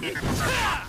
Yeah.